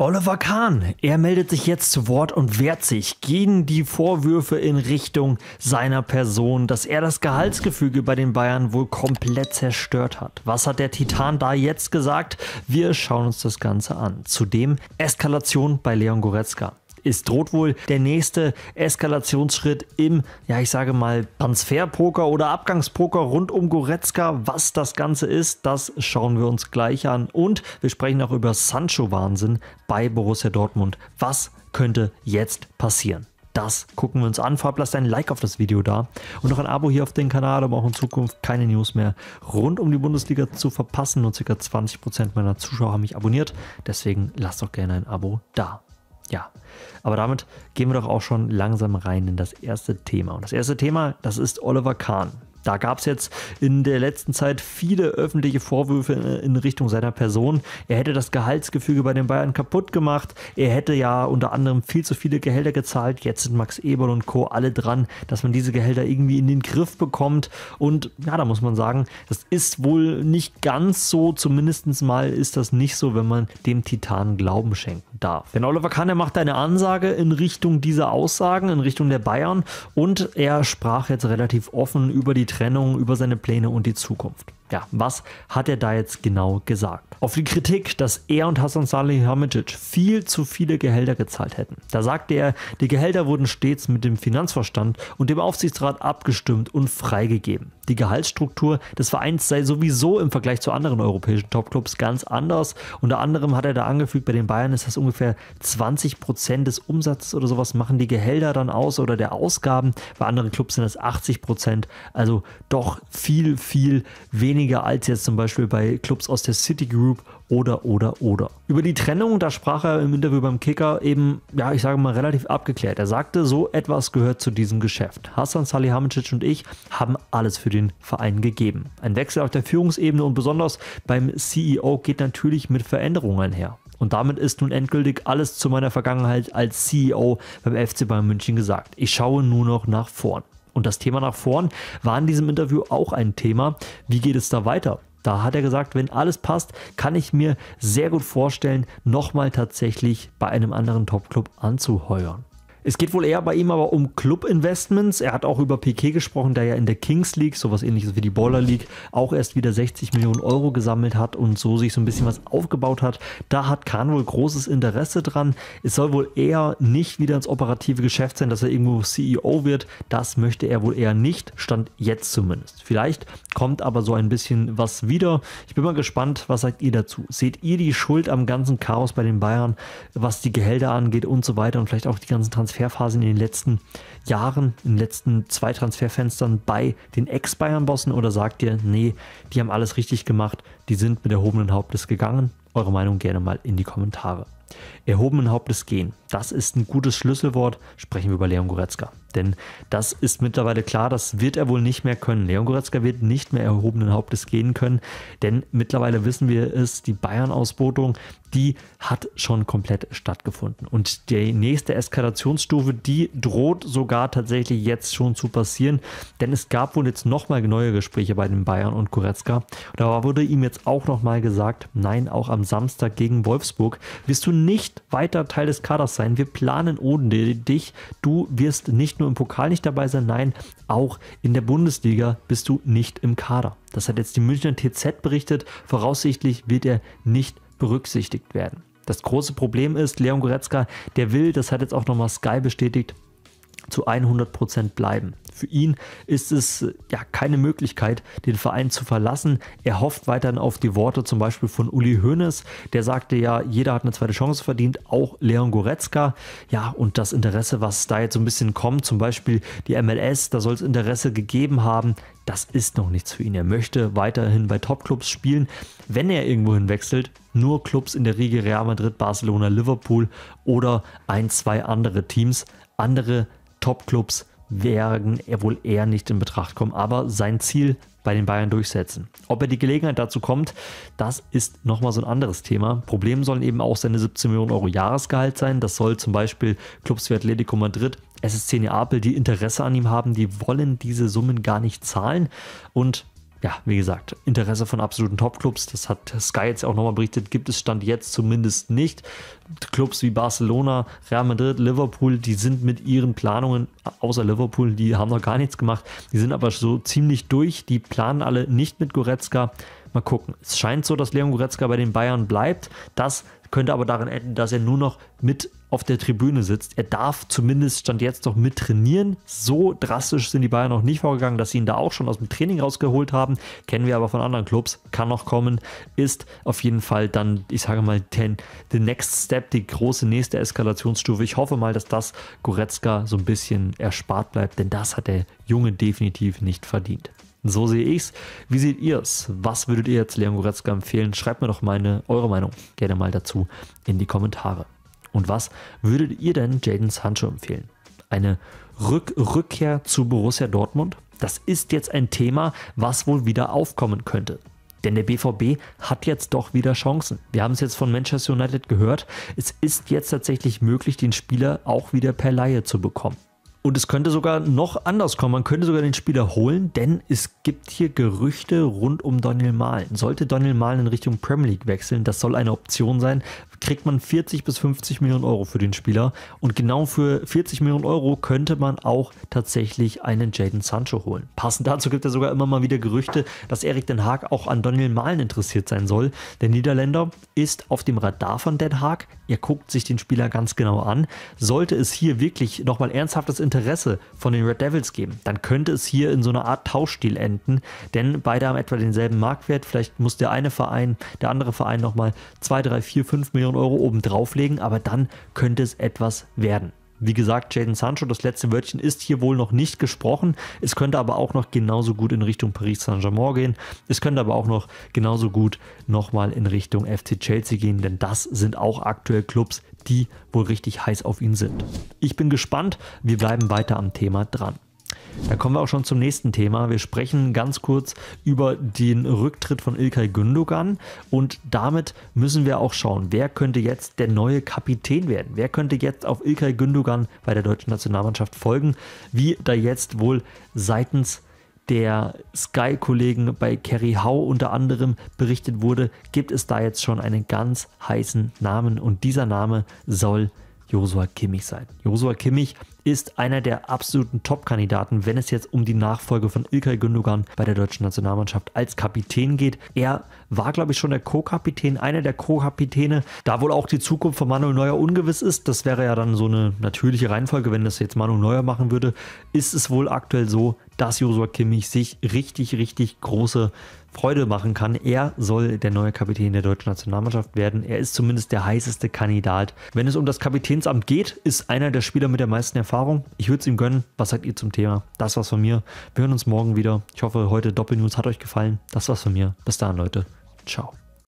Oliver Kahn, er meldet sich jetzt zu Wort und wehrt sich gegen die Vorwürfe in Richtung seiner Person, dass er das Gehaltsgefüge bei den Bayern wohl komplett zerstört hat. Was hat der Titan da jetzt gesagt? Wir schauen uns das Ganze an. Zudem Eskalation bei Leon Goretzka es droht wohl der nächste Eskalationsschritt im, ja, ich sage mal, Transferpoker oder Abgangspoker rund um Goretzka. Was das Ganze ist, das schauen wir uns gleich an. Und wir sprechen auch über Sancho-Wahnsinn bei Borussia Dortmund. Was könnte jetzt passieren? Das gucken wir uns an. Vorab lasst ein Like auf das Video da und noch ein Abo hier auf den Kanal, um auch in Zukunft keine News mehr rund um die Bundesliga zu verpassen. Nur ca. 20% meiner Zuschauer haben mich abonniert. Deswegen lasst doch gerne ein Abo da. Ja, aber damit gehen wir doch auch schon langsam rein in das erste Thema. Und das erste Thema, das ist Oliver Kahn. Da gab es jetzt in der letzten Zeit viele öffentliche Vorwürfe in Richtung seiner Person. Er hätte das Gehaltsgefüge bei den Bayern kaputt gemacht. Er hätte ja unter anderem viel zu viele Gehälter gezahlt. Jetzt sind Max Eberl und Co. alle dran, dass man diese Gehälter irgendwie in den Griff bekommt. Und ja, da muss man sagen, das ist wohl nicht ganz so. Zumindest mal ist das nicht so, wenn man dem Titanen Glauben schenken darf. Denn Oliver Kahn, der macht eine Ansage in Richtung dieser Aussagen, in Richtung der Bayern. Und er sprach jetzt relativ offen über die Trennung, über seine Pläne und die Zukunft. Ja, was hat er da jetzt genau gesagt? Auf die Kritik, dass er und Hassan Salihamidzic viel zu viele Gehälter gezahlt hätten. Da sagte er, die Gehälter wurden stets mit dem Finanzverstand und dem Aufsichtsrat abgestimmt und freigegeben. Die Gehaltsstruktur des Vereins sei sowieso im Vergleich zu anderen europäischen Topclubs ganz anders. Unter anderem hat er da angefügt, bei den Bayern ist das ungefähr 20 Prozent des Umsatzes oder sowas machen die Gehälter dann aus oder der Ausgaben. Bei anderen Clubs sind das 80 Prozent. Also doch viel, viel weniger weniger als jetzt zum Beispiel bei Clubs aus der City Group oder, oder, oder. Über die Trennung, da sprach er im Interview beim Kicker eben, ja, ich sage mal, relativ abgeklärt. Er sagte, so etwas gehört zu diesem Geschäft. Hassan Salihamidzic und ich haben alles für den Verein gegeben. Ein Wechsel auf der Führungsebene und besonders beim CEO geht natürlich mit Veränderungen einher. Und damit ist nun endgültig alles zu meiner Vergangenheit als CEO beim FC Bayern München gesagt. Ich schaue nur noch nach vorn. Und das Thema nach vorn war in diesem Interview auch ein Thema. Wie geht es da weiter? Da hat er gesagt, wenn alles passt, kann ich mir sehr gut vorstellen, nochmal tatsächlich bei einem anderen Topclub anzuheuern. Es geht wohl eher bei ihm aber um Club-Investments. Er hat auch über Piquet gesprochen, der ja in der Kings League, sowas ähnliches wie die Baller League, auch erst wieder 60 Millionen Euro gesammelt hat und so sich so ein bisschen was aufgebaut hat. Da hat Kahn wohl großes Interesse dran. Es soll wohl eher nicht wieder ins operative Geschäft sein, dass er irgendwo CEO wird. Das möchte er wohl eher nicht, stand jetzt zumindest. Vielleicht kommt aber so ein bisschen was wieder. Ich bin mal gespannt, was sagt ihr dazu? Seht ihr die Schuld am ganzen Chaos bei den Bayern, was die Gehälter angeht und so weiter und vielleicht auch die ganzen Transfer Transferphasen in den letzten Jahren, in den letzten zwei Transferfenstern bei den Ex-Bayern-Bossen oder sagt ihr, nee, die haben alles richtig gemacht, die sind mit erhobenen Hauptes gegangen? Eure Meinung gerne mal in die Kommentare. Erhobenen Hauptes gehen. Das ist ein gutes Schlüsselwort. Sprechen wir über Leon Goretzka. Denn das ist mittlerweile klar, das wird er wohl nicht mehr können. Leon Goretzka wird nicht mehr erhobenen Hauptes gehen können, denn mittlerweile wissen wir es, die Bayern-Ausbotung, die hat schon komplett stattgefunden. Und die nächste Eskalationsstufe, die droht sogar tatsächlich jetzt schon zu passieren, denn es gab wohl jetzt nochmal neue Gespräche bei den Bayern und Goretzka. Da wurde ihm jetzt auch nochmal gesagt, nein, auch am Samstag gegen Wolfsburg wirst du nicht weiter Teil des Kaders sein. Wir planen ohne dich. Du wirst nicht nur im Pokal nicht dabei sein, nein, auch in der Bundesliga bist du nicht im Kader. Das hat jetzt die Münchner TZ berichtet. Voraussichtlich wird er nicht berücksichtigt werden. Das große Problem ist, Leon Goretzka, der will, das hat jetzt auch nochmal Sky bestätigt, zu 100% bleiben. Für ihn ist es ja keine Möglichkeit, den Verein zu verlassen. Er hofft weiterhin auf die Worte zum Beispiel von Uli Hoeneß, der sagte ja, jeder hat eine zweite Chance verdient, auch Leon Goretzka. Ja, und das Interesse, was da jetzt so ein bisschen kommt, zum Beispiel die MLS, da soll es Interesse gegeben haben, das ist noch nichts für ihn. Er möchte weiterhin bei Topclubs spielen. Wenn er irgendwo hinwechselt, nur Clubs in der Riege Real Madrid, Barcelona, Liverpool oder ein, zwei andere Teams. Andere Topclubs werden er wohl eher nicht in Betracht kommen, aber sein Ziel bei den Bayern durchsetzen. Ob er die Gelegenheit dazu kommt, das ist nochmal so ein anderes Thema. Problem sollen eben auch seine 17 Millionen Euro Jahresgehalt sein. Das soll zum Beispiel Clubs wie Atletico Madrid, SSC Neapel, die Interesse an ihm haben, die wollen diese Summen gar nicht zahlen. Und ja, wie gesagt, Interesse von absoluten Top-Clubs, das hat Sky jetzt auch nochmal berichtet, gibt es Stand jetzt zumindest nicht. Clubs wie Barcelona, Real Madrid, Liverpool, die sind mit ihren Planungen, außer Liverpool, die haben noch gar nichts gemacht, die sind aber so ziemlich durch, die planen alle nicht mit Goretzka. Mal gucken. Es scheint so, dass Leon Goretzka bei den Bayern bleibt. Das könnte aber darin enden, dass er nur noch mit auf der Tribüne sitzt. Er darf zumindest Stand jetzt noch mit trainieren. So drastisch sind die Bayern noch nicht vorgegangen, dass sie ihn da auch schon aus dem Training rausgeholt haben. Kennen wir aber von anderen Clubs. Kann noch kommen. Ist auf jeden Fall dann, ich sage mal, den, the next step, die große nächste Eskalationsstufe. Ich hoffe mal, dass das Goretzka so ein bisschen erspart bleibt, denn das hat der Junge definitiv nicht verdient. So sehe ich's. Wie seht ihr's? Was würdet ihr jetzt Leon Goretzka empfehlen? Schreibt mir doch meine, eure Meinung gerne mal dazu in die Kommentare. Und was würdet ihr denn Jaden Sancho empfehlen? Eine Rück Rückkehr zu Borussia Dortmund? Das ist jetzt ein Thema, was wohl wieder aufkommen könnte. Denn der BVB hat jetzt doch wieder Chancen. Wir haben es jetzt von Manchester United gehört. Es ist jetzt tatsächlich möglich, den Spieler auch wieder per Laie zu bekommen. Und es könnte sogar noch anders kommen. Man könnte sogar den Spieler holen, denn es gibt hier Gerüchte rund um Daniel Mahlen. Sollte Daniel Mahlen in Richtung Premier League wechseln, das soll eine Option sein, kriegt man 40 bis 50 Millionen Euro für den Spieler. Und genau für 40 Millionen Euro könnte man auch tatsächlich einen Jaden Sancho holen. Passend dazu gibt es sogar immer mal wieder Gerüchte, dass Erik Den Haag auch an Daniel Mahlen interessiert sein soll. Der Niederländer ist auf dem Radar von Den Haag. Er guckt sich den Spieler ganz genau an. Sollte es hier wirklich nochmal ernsthaftes Interesse von den Red Devils geben, dann könnte es hier in so einer Art Tauschstil enden, denn beide haben etwa denselben Marktwert. Vielleicht muss der eine Verein, der andere Verein nochmal 2, 3, 4, 5 Millionen Euro oben drauflegen, aber dann könnte es etwas werden. Wie gesagt, Jaden Sancho, das letzte Wörtchen ist hier wohl noch nicht gesprochen. Es könnte aber auch noch genauso gut in Richtung Paris Saint-Germain gehen. Es könnte aber auch noch genauso gut nochmal in Richtung FC Chelsea gehen, denn das sind auch aktuell Clubs, die wohl richtig heiß auf ihn sind. Ich bin gespannt. Wir bleiben weiter am Thema dran. Da kommen wir auch schon zum nächsten Thema. Wir sprechen ganz kurz über den Rücktritt von Ilkay Gündogan und damit müssen wir auch schauen, wer könnte jetzt der neue Kapitän werden? Wer könnte jetzt auf Ilkay Gündogan bei der deutschen Nationalmannschaft folgen? Wie da jetzt wohl seitens der Sky-Kollegen bei Kerry Howe unter anderem berichtet wurde, gibt es da jetzt schon einen ganz heißen Namen und dieser Name soll Josua Kimmich sein. Josua Kimmich ist einer der absoluten Top-Kandidaten, wenn es jetzt um die Nachfolge von Ilkay Gündogan bei der deutschen Nationalmannschaft als Kapitän geht. Er war, glaube ich, schon der Co-Kapitän, einer der Co-Kapitäne. Da wohl auch die Zukunft von Manuel Neuer ungewiss ist, das wäre ja dann so eine natürliche Reihenfolge, wenn das jetzt Manuel Neuer machen würde, ist es wohl aktuell so, dass Josua Kimmich sich richtig, richtig große Freude machen kann. Er soll der neue Kapitän der deutschen Nationalmannschaft werden. Er ist zumindest der heißeste Kandidat. Wenn es um das Kapitänsamt geht, ist einer der Spieler mit der meisten Erfahrung. Ich würde es ihm gönnen. Was sagt ihr zum Thema? Das war's von mir. Wir hören uns morgen wieder. Ich hoffe, heute Doppelnews hat euch gefallen. Das war's von mir. Bis dahin, Leute. Ciao.